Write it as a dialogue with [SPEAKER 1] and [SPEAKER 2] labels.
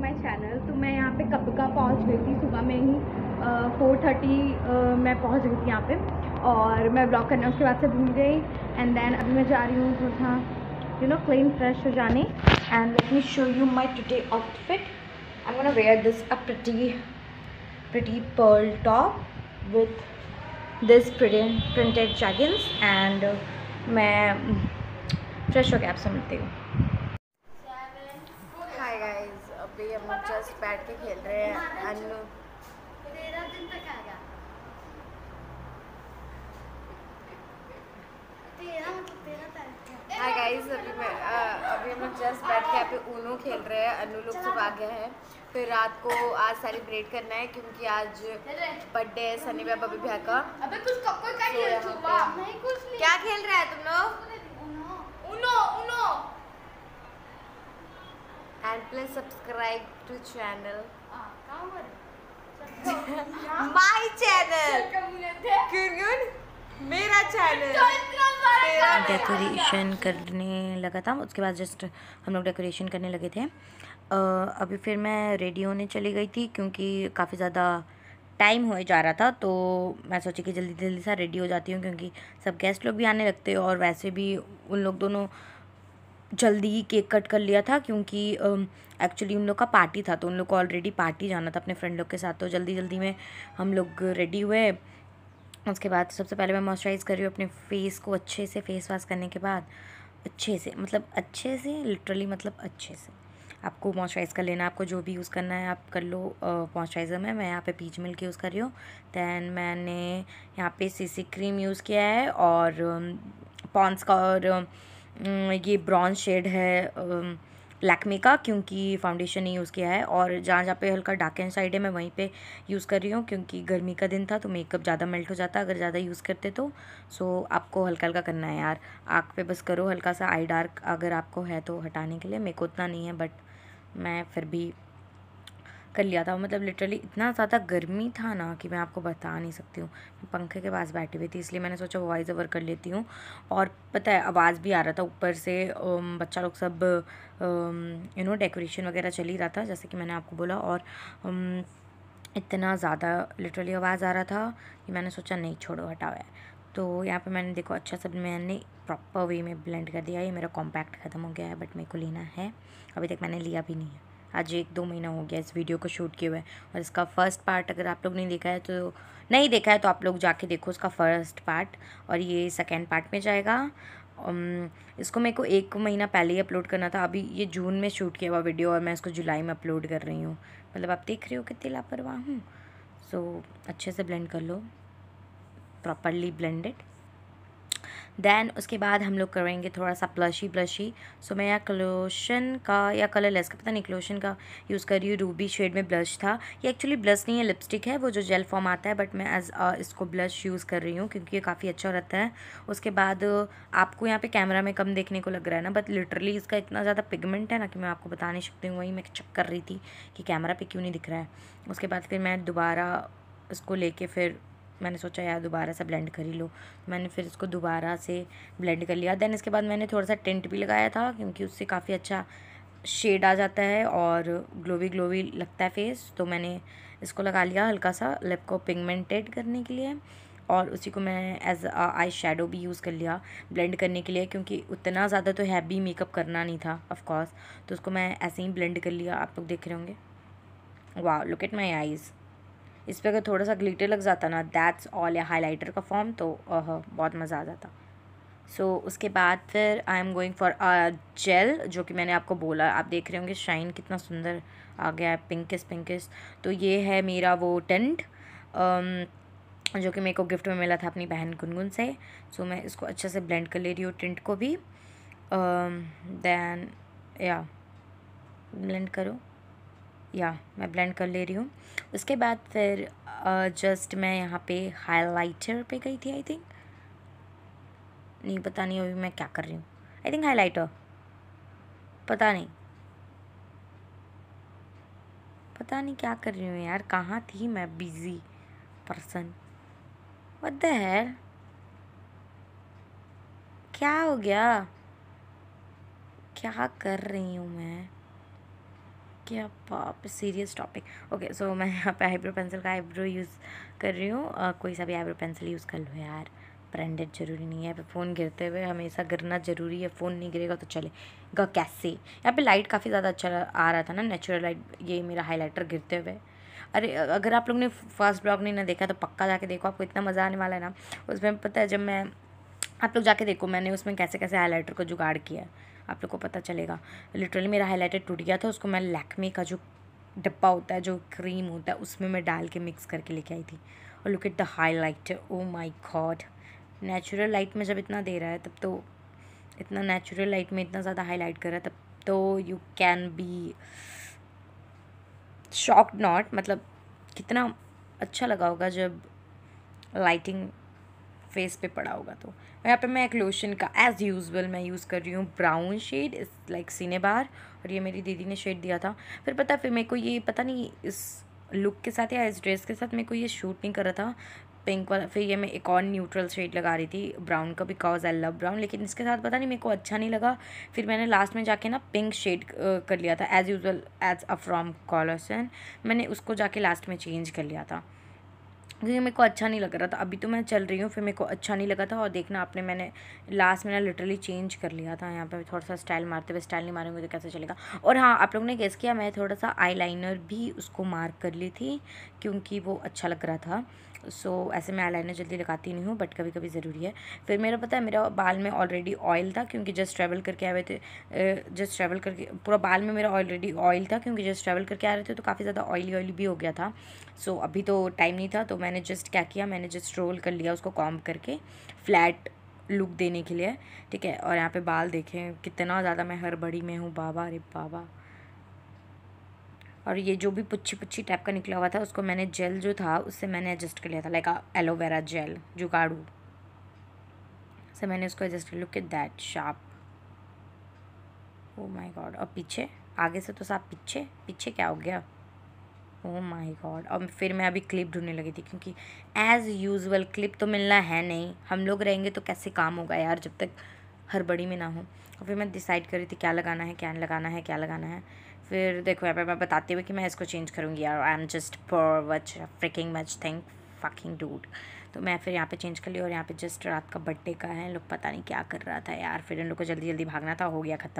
[SPEAKER 1] My channel तो मैं यहाँ पे कब का पहुँच गई थी? सुबह में ही फोर uh, थर्टी uh, मैं पहुँच गई थी यहाँ पे। और मैं ब्लॉग करना उसके बाद से भूल गई। एंड देन अभी मैं जा रही हूँ थोड़ा यू नो क्लीन फ्रेश हो जाने। And let me show you my today outfit I am wear this a pretty pretty pearl top with this printed jeggings and मैं फ्रेश होकर आपसे मिलती हूँ हाय गाइस जस्ट बैठ के खेल रहे हैं अनु। हाय गाइस अभी मैं अ, अभी हम लोग जस्ट बैठ के यहाँ पे ऊनो खेल रहे हैं अनु लोग सब आ गया है। फिर रात को आज सेलिब्रेट करना है क्योंकि आज बर्थडे है सनी बाबा बबी भैया का।
[SPEAKER 2] अबे कुछ कपल का
[SPEAKER 1] तो
[SPEAKER 2] खेल छुपा। नहीं कुछ नहीं।
[SPEAKER 1] क्या खेल रहा है तुम लोग?
[SPEAKER 2] उनो उनो
[SPEAKER 1] एंड सब्सक्राइब टू चैनल
[SPEAKER 2] हाँ? काम कर
[SPEAKER 1] माय चैनल
[SPEAKER 2] कम्युनिटी
[SPEAKER 1] क्यों मेरा चैनल
[SPEAKER 2] तो
[SPEAKER 3] डेकोरेशन करने लगा था उसके बाद जस्ट हम लोग डेकोरेशन करने लगे थे। अभी फिर मैं रेडी होने चली गई थी क्योंकि काफ़ी ज़्यादा टाइम हो जा रहा था तो मैं सोची कि जल्दी जल्दी सा रेडी हो जाती हूँ क्योंकि सब गेस्ट लोग भी आने लगते हैं और वैसे भी उन लोग दोनों जल्दी ही केक कट कर लिया था क्योंकि एक्चुअली उन लोग का पार्टी था तो उन लोग को ऑलरेडी पार्टी जाना था अपने फ्रेंड लोग के साथ तो जल्दी जल्दी में हम लोग रेडी हुए। उसके बाद सबसे पहले मैं मॉइस्चराइज़ कर रही हूँ अपने फेस को अच्छे से फेस वॉश करने के बाद। अच्छे से मतलब अच्छे से लिटरली मतलब अच्छे से। आपको मॉइस्चराइज़ कर लेना, आपको जो भी यूज़ करना है, आप कर लो मॉइस्चराइज़र में। मैं यहाँ पे पीच मिल्क यूज़ कर रही हूँ। दैन मैंने यहाँ पे सीसी क्रीम यूज़ किया है और पॉन्स का और ये ब्राउन शेड है लैक्मे का, क्योंकि फाउंडेशन नहीं यूज़ किया है और जहाँ जहाँ पे हल्का डार्क एंड साइड है, मैं वहीं पे यूज़ कर रही हूँ, क्योंकि गर्मी का दिन था तो मेकअप ज़्यादा मेल्ट हो जाता अगर ज़्यादा यूज़ करते तो। सो, आपको हल्का हल्का करना है यार, आँख पे बस करो, हल्का सा आई डार्क अगर आपको है तो हटाने के लिए, मेरे को उतना नहीं है, बट मैं फिर भी कर लिया था। मतलब लिटरली इतना ज़्यादा गर्मी था ना कि मैं आपको बता नहीं सकती हूँ। पंखे के पास बैठी हुई थी, इसलिए मैंने सोचा वॉइस ओवर कर लेती हूँ। और पता है, आवाज़ भी आ रहा था ऊपर से बच्चा लोग सब यू नो डेकोरेशन वगैरह चल ही रहा था, जैसे कि मैंने आपको बोला। और इतना ज़्यादा लिटरली आवाज़ आ रहा था कि मैंने सोचा नहीं छोड़ो, हटाओ यार। तो यहाँ पे मैंने देखो अच्छा सब मैंने प्रॉपर वे में ब्लेंड कर दिया। ये मेरा कॉम्पैक्ट ख़त्म हो गया है बट मेरे को लेना है। अभी तक मैंने लिया भी नहीं है। आज एक दो महीना हो गया इस वीडियो को शूट किए हुए और इसका फ़र्स्ट पार्ट अगर आप लोग नहीं देखा है तो नहीं देखा है तो आप लोग जाके देखो उसका फ़र्स्ट पार्ट और ये सेकेंड पार्ट में जाएगा। इसको मेरे को एक महीना पहले ही अपलोड करना था। अभी ये जून में शूट किया हुआ वीडियो और मैं इसको जुलाई में अपलोड कर रही हूँ। मतलब आप देख रहे हो कितनी लापरवाह हूँ। सो so, अच्छे से ब्लेंड कर लो। प्रॉपरली ब्लेंडेड देन उसके बाद हम लोग करेंगे थोड़ा सा ब्लशी ब्लशी सो मैं यहाँ क्लोशन का या कलरलेस का, पता नहीं क्लोशन का यूज़ कर रही हूँ रूबी शेड में ब्लश था. ये एक्चुअली ब्लश नहीं है लिपस्टिक है, वो जो जेल फॉर्म आता है बट मैं एज इसको ब्लश यूज़ कर रही हूँ, क्योंकि ये काफ़ी अच्छा रहता है. उसके बाद, आपको यहाँ पे कैमरा में कम देखने को लग रहा है ना बट लिटरली इसका इतना ज़्यादा पिगमेंट है ना कि मैं आपको बता नहीं सकती हूँ, वही मैं चेक कर रही थी कि कैमरा पे क्यों नहीं दिख रहा है. उसके बाद फिर मैं दोबारा इसको लेके फिर मैंने सोचा, यार, दोबारा से ब्लेंड कर ही लो। मैंने फिर इसको दोबारा से ब्लेंड कर लिया। देन इसके बाद मैंने थोड़ा सा टेंट भी लगाया था, क्योंकि उससे काफ़ी अच्छा शेड आ जाता है और ग्लोवी ग्लोवी लगता है फेस तो मैंने इसको लगा लिया हल्का सा लिप को पिगमेंटेड करने के लिए और उसी को मैं एज आई शेडो भी यूज़ कर लिया ब्लेंड करने के लिए, क्योंकि उतना ज़्यादा तो हैवी मेकअप करना नहीं था ऑफ़ कोर्स तो उसको मैं ऐसे ही ब्लेंड कर लिया। आप लोग देख रहे होंगे। वाह लुक एट माई आईज़ इस पर अगर थोड़ा सा ग्लिटर लग जाता ना दैट्स ऑल या हाइलाइटर का फॉर्म तो बहुत मज़ा आ जाता। सो so, उसके बाद फिर I am going for gel जो कि मैंने आपको बोला। आप देख रहे होंगे शाइन कितना सुंदर आ गया है पिंकिस पिंकिस तो ये है मेरा वो टेंट जो कि मेरे को गिफ्ट में मिला था अपनी बहन गुनगुन से। सो so, मैं इसको अच्छे से ब्लेंड कर ले रही हूँ टेंट को भी। दैन या ब्लेंड करो। या मैं ब्लेंड कर ले रही हूँ। उसके बाद फिर जस्ट मैं यहाँ पे हाइलाइटर पे गई थी आई थिंक नहीं, पता नहीं अभी मैं क्या कर रही हूँ। आई थिंक हाइलाइटर पता नहीं। पता नहीं क्या कर रही हूँ यार, कहाँ थी मैं busy person what the hell क्या हो गया? क्या कर रही हूँ मैं? क्या बाप सीरियस टॉपिक ओके सो मैं यहाँ पे आईब्रो पेंसिल का आईब्रो यूज़ कर रही हूँ। कोई सा भी आईब्रो पेंसिल यूज़ कर लो यार। ब्रांडेड ज़रूरी नहीं है। पे फ़ोन गिरते हुए हमेशा गिरना ज़रूरी है। फ़ोन नहीं गिरेगा तो चलेगा कैसे? यहाँ पे लाइट काफ़ी ज़्यादा अच्छा आ रहा था ना। नेचुरल लाइट ये मेरा हाईलाइटर गिरते हुए। अरे अगर आप लोग ने फ़र्स्ट ब्लॉग नहीं ना देखा तो पक्का जाके देखो। आपको इतना मज़ा आने वाला है ना। उसमें पता है जब मैं, आप लोग जाके देखो मैंने उसमें कैसे कैसे हाईलाइटर को जुगाड़ किया। आप लोग को पता चलेगा। लिटरली मेरा हाईलाइटर टूट गया था, उसको मैं लैक्मी का जो डब्बा होता है, जो क्रीम होता है, उसमें मैं डाल के मिक्स करके लेके आई थी। और look at the highlighter oh my god natural light में जब इतना दे रहा है, तब तो इतना नेचुरल लाइट में इतना ज़्यादा हाईलाइट कर रहा है, तब तो you can be shocked not मतलब कितना अच्छा लगा होगा जब लाइटिंग फेस पे पड़ा होगा तो। यहाँ पे मैं एक लोशन का एज़ यूजल मैं यूज़ कर रही हूँ ब्राउन शेड इस लाइक सीने बार और ये मेरी दीदी ने शेड दिया था। फिर पता, फिर मेरे को ये, पता नहीं, इस लुक के साथ या इस ड्रेस के साथ मेरे को ये शूट नहीं कर रहा था। पिंक वाला, फिर ये मैं एक और न्यूट्रल शेड लगा रही थी ब्राउन का बिकॉज़ आई लव ब्राउन लेकिन इसके साथ पता नहीं मेरे को अच्छा नहीं लगा। फिर मैंने लास्ट में जाके ना पिंक शेड कर लिया था as usual as a from कॉलसन मैंने उसको जाके लास्ट में चेंज कर लिया था। क्योंकि मेरे को अच्छा नहीं लग रहा था। अभी तो मैं चल रही हूँ, फिर मेरे को अच्छा नहीं लगा था और देखना आपने मैंने लास्ट में ना लिटरली चेंज कर लिया था। यहाँ पे थोड़ा सा स्टाइल मारते हुए स्टाइल नहीं मारेंगे तो कैसे चलेगा? और हाँ आप लोगों ने गेस किया, मैं थोड़ा सा आई भी उसको मार्क कर ली थी, क्योंकि वो अच्छा लग रहा था। सो so, ऐसे मैं आई जल्दी लगाती नहीं हूँ बट कभी कभी ज़रूरी है। फिर मेरा पता है मेरा बाल में ऑलरेडी ऑयल था क्योंकि जस्ट ट्रैवल करके आए थे जस्ट ट्रैवल करके पूरा बाल में मेरा ऑलरेडी ऑयल था क्योंकि जस्ट ट्रैवल करके आ रहे थे तो काफ़ी ज़्यादा ऑयली ऑयली भी हो गया था। सो so, अभी तो टाइम नहीं था तो मैंने जस्ट क्या किया मैंने जस्ट रोल कर लिया उसको कॉम करके फ्लैट लुक देने के लिए ठीक है? और यहाँ पे बाल देखें कितना ज़्यादा मैं हर बड़ी में हूँ बाबा अरे बाबा। और ये जो भी पुच्छी पुच्छी टाइप का निकला हुआ था, उसको मैंने जेल जो था, उससे मैंने एडजस्ट कर लिया था लाइक एलोवेरा जेल जुगाड़ू। से मैंने उसको एडजस्ट कर look at that sharp oh my god और पीछे? आगे से तो साफ़ पीछे? पीछे क्या हो गया? ओ माय गॉड और फिर मैं अभी क्लिप ढूँढने लगी थी, क्योंकि एज़ यूजल क्लिप तो मिलना है नहीं। हम लोग रहेंगे तो कैसे काम होगा यार, जब तक हर बड़ी में ना हो। और फिर मैं डिसाइड कर रही थी, क्या लगाना है, क्या लगाना है, क्या लगाना है। फिर देखो यहाँ पर मैं बताती हुई कि मैं इसको चेंज करूँगी यार। आई एम जस्ट पर वच freaking much think fucking dude तो मैं फिर यहाँ पे चेंज कर ली और यहाँ पे जस्ट रात का बर्थडे का है। लोग पता नहीं क्या कर रहा था यार। फिर इन लोग को जल्दी जल्दी भागना था, हो गया ख़त्म।